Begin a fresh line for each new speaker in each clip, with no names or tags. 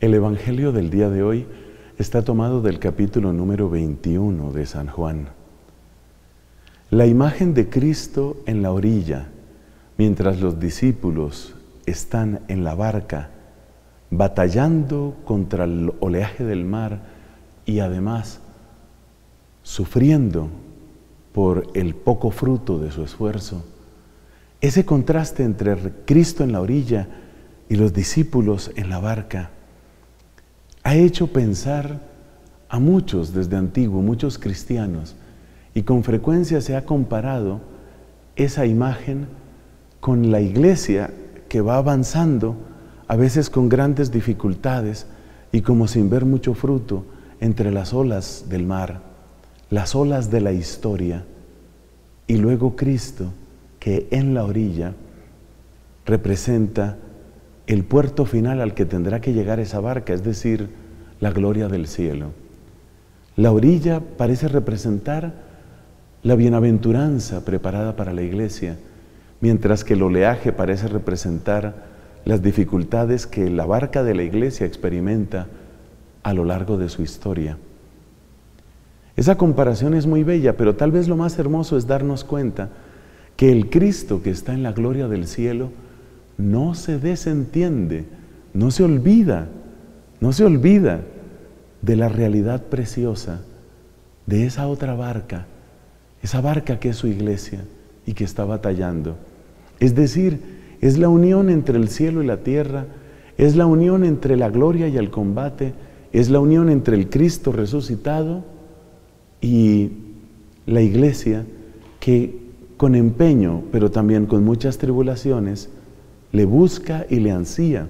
El Evangelio del día de hoy está tomado del capítulo número 21 de San Juan. La imagen de Cristo en la orilla, mientras los discípulos están en la barca batallando contra el oleaje del mar y además sufriendo por el poco fruto de su esfuerzo. Ese contraste entre Cristo en la orilla y los discípulos en la barca ha hecho pensar a muchos desde antiguo, muchos cristianos, y con frecuencia se ha comparado esa imagen con la iglesia que va avanzando, a veces con grandes dificultades y como sin ver mucho fruto entre las olas del mar, las olas de la historia, y luego Cristo, que en la orilla representa el puerto final al que tendrá que llegar esa barca, es decir, la gloria del cielo. La orilla parece representar la bienaventuranza preparada para la iglesia, mientras que el oleaje parece representar las dificultades que la barca de la iglesia experimenta a lo largo de su historia. Esa comparación es muy bella, pero tal vez lo más hermoso es darnos cuenta que el Cristo que está en la gloria del cielo no se desentiende, no se olvida, no se olvida de la realidad preciosa de esa otra barca, esa barca que es su iglesia y que está batallando. Es decir, es la unión entre el cielo y la tierra, es la unión entre la gloria y el combate, es la unión entre el Cristo resucitado y la iglesia que con empeño, pero también con muchas tribulaciones, le busca y le ansía.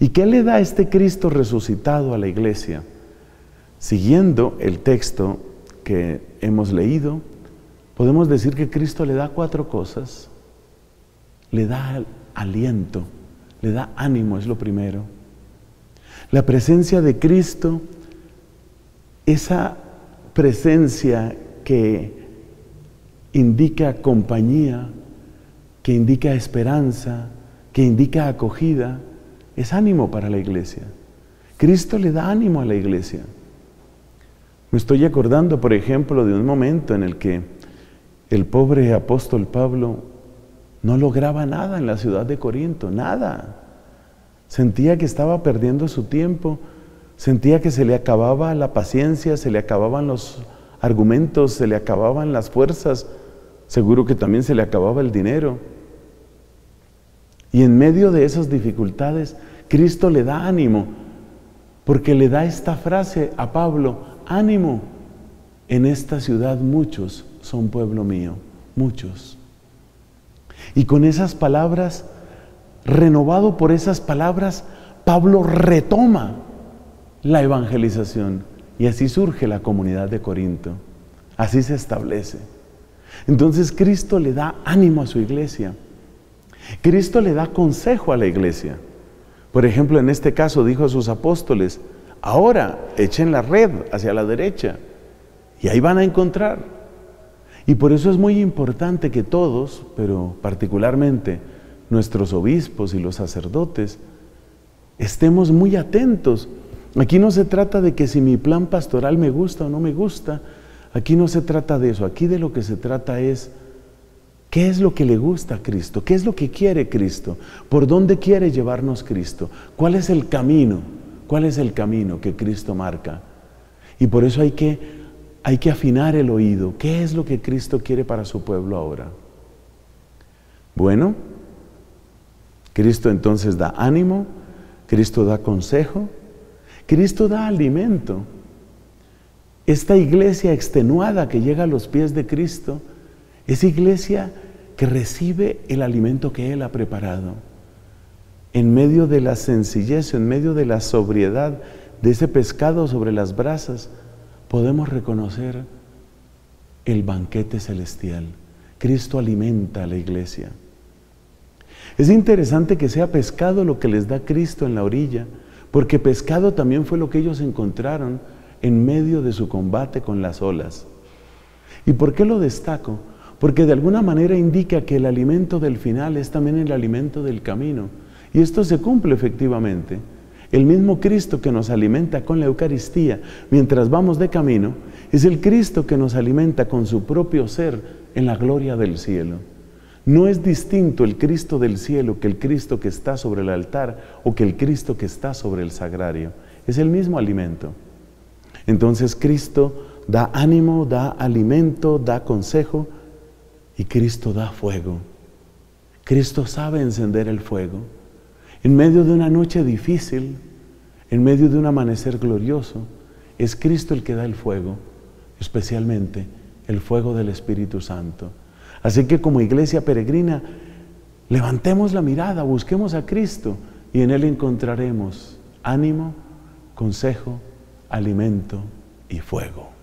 ¿Y qué le da este Cristo resucitado a la iglesia? Siguiendo el texto que hemos leído, podemos decir que Cristo le da cuatro cosas. Le da aliento, le da ánimo, es lo primero. La presencia de Cristo, esa presencia que indica compañía, que indica esperanza, que indica acogida, es ánimo para la iglesia. Cristo le da ánimo a la iglesia. Me estoy acordando, por ejemplo, de un momento en el que el pobre apóstol Pablo no lograba nada en la ciudad de Corinto, nada. Sentía que estaba perdiendo su tiempo, sentía que se le acababa la paciencia, se le acababan los argumentos, se le acababan las fuerzas, seguro que también se le acababa el dinero. Y en medio de esas dificultades, Cristo le da ánimo, porque le da esta frase a Pablo, ánimo, en esta ciudad muchos son pueblo mío, muchos. Y con esas palabras, renovado por esas palabras, Pablo retoma la evangelización y así surge la comunidad de Corinto, así se establece. Entonces Cristo le da ánimo a su iglesia. Cristo le da consejo a la iglesia. Por ejemplo, en este caso dijo a sus apóstoles, ahora echen la red hacia la derecha y ahí van a encontrar. Y por eso es muy importante que todos, pero particularmente nuestros obispos y los sacerdotes, estemos muy atentos. Aquí no se trata de que si mi plan pastoral me gusta o no me gusta, aquí no se trata de eso, aquí de lo que se trata es ¿Qué es lo que le gusta a Cristo? ¿Qué es lo que quiere Cristo? ¿Por dónde quiere llevarnos Cristo? ¿Cuál es el camino? ¿Cuál es el camino que Cristo marca? Y por eso hay que, hay que afinar el oído. ¿Qué es lo que Cristo quiere para su pueblo ahora? Bueno, Cristo entonces da ánimo, Cristo da consejo, Cristo da alimento. Esta iglesia extenuada que llega a los pies de Cristo, esa iglesia que recibe el alimento que Él ha preparado. En medio de la sencillez, en medio de la sobriedad de ese pescado sobre las brasas, podemos reconocer el banquete celestial. Cristo alimenta a la iglesia. Es interesante que sea pescado lo que les da Cristo en la orilla, porque pescado también fue lo que ellos encontraron en medio de su combate con las olas. ¿Y por qué lo destaco? Porque de alguna manera indica que el alimento del final es también el alimento del camino. Y esto se cumple efectivamente. El mismo Cristo que nos alimenta con la Eucaristía mientras vamos de camino, es el Cristo que nos alimenta con su propio ser en la gloria del cielo. No es distinto el Cristo del cielo que el Cristo que está sobre el altar o que el Cristo que está sobre el sagrario. Es el mismo alimento. Entonces Cristo da ánimo, da alimento, da consejo y Cristo da fuego. Cristo sabe encender el fuego. En medio de una noche difícil, en medio de un amanecer glorioso, es Cristo el que da el fuego, especialmente el fuego del Espíritu Santo. Así que como iglesia peregrina, levantemos la mirada, busquemos a Cristo y en Él encontraremos ánimo, consejo, alimento y fuego.